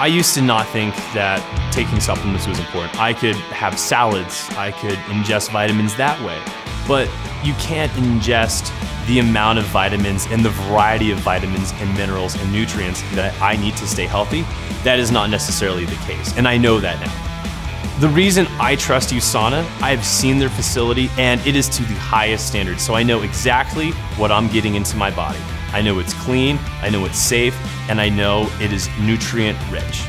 I used to not think that taking supplements was important. I could have salads, I could ingest vitamins that way. But you can't ingest the amount of vitamins and the variety of vitamins and minerals and nutrients that I need to stay healthy. That is not necessarily the case, and I know that now. The reason I trust USANA, I've seen their facility and it is to the highest standards, so I know exactly what I'm getting into my body. I know it's clean, I know it's safe, and I know it is nutrient rich.